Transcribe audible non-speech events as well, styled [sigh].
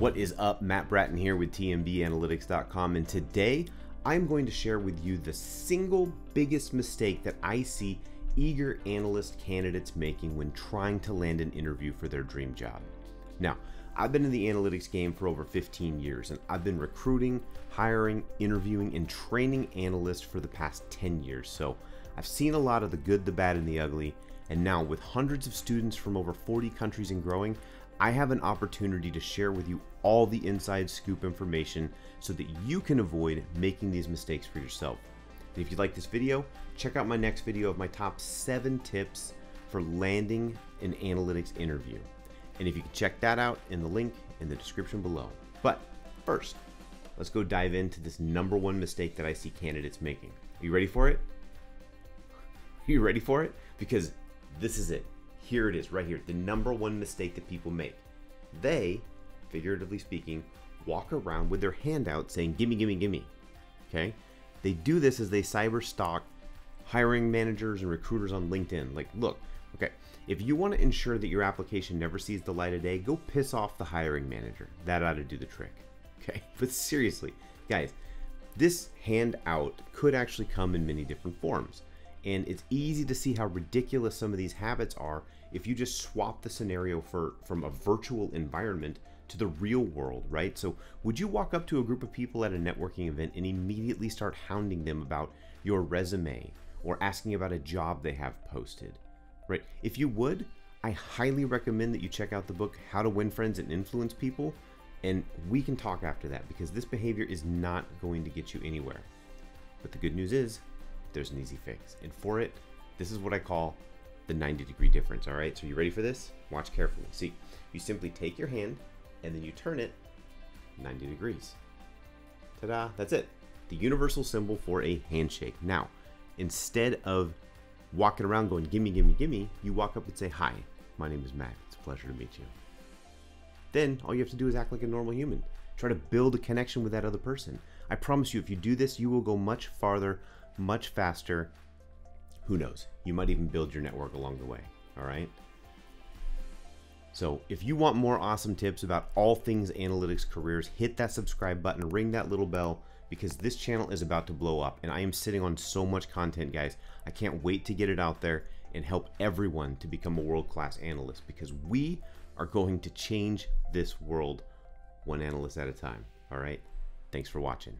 What is up? Matt Brattin here with TMBAnalytics.com, and today I'm going to share with you the single biggest mistake that I see eager analyst candidates making when trying to land an interview for their dream job. Now, I've been in the analytics game for over 15 years, and I've been recruiting, hiring, interviewing, and training analysts for the past 10 years. So I've seen a lot of the good, the bad, and the ugly. And now, with hundreds of students from over 40 countries and growing, I have an opportunity to share with you all the inside scoop information so that you can avoid making these mistakes for yourself. And if you like this video, check out my next video of my top seven tips for landing an analytics interview. And if you can check that out in the link in the description below. But first, let's go dive into this number one mistake that I see candidates making. Are you ready for it? Are you ready for it? Because this is it. Here it is, right here. The number one mistake that people make. They, figuratively speaking, walk around with their hand out saying, Gimme, gimme, gimme. Okay? They do this as they cyber stalk hiring managers and recruiters on LinkedIn. Like, look, okay, if you want to ensure that your application never sees the light of day, go piss off the hiring manager. That ought to do the trick. [laughs] Okay? But seriously, guys, this handout could actually come in many different forms. And it's easy to see how ridiculous some of these habits are if you just swap the scenario for from a virtual environment to the real world, right? So, would you walk up to a group of people at a networking event and immediately start hounding them about your resume or asking about a job they have posted, right? If you would, I highly recommend that you check out the book How to Win Friends and Influence People, and we can talk after that because this behavior is not going to get you anywhere. But the good news is, there's an easy fix. And for it, this is what I call the 90 degree difference. All right, so you ready for this? Watch carefully. See, you simply take your hand and then you turn it 90 degrees. Ta da, that's it. The universal symbol for a handshake. Now, instead of walking around going, gimme, gimme, gimme, you walk up and say, Hi, my name is Matt. It's a pleasure to meet you. Then all you have to do is act like a normal human. Try to build a connection with that other person. I promise you, if you do this, you will go much farther much faster. Who knows? You might even build your network along the way. All right. So, if you want more awesome tips about all things analytics careers, hit that subscribe button, ring that little bell because this channel is about to blow up and I am sitting on so much content, guys. I can't wait to get it out there and help everyone to become a world class analyst because we are going to change this world one analyst at a time. All right. Thanks for watching.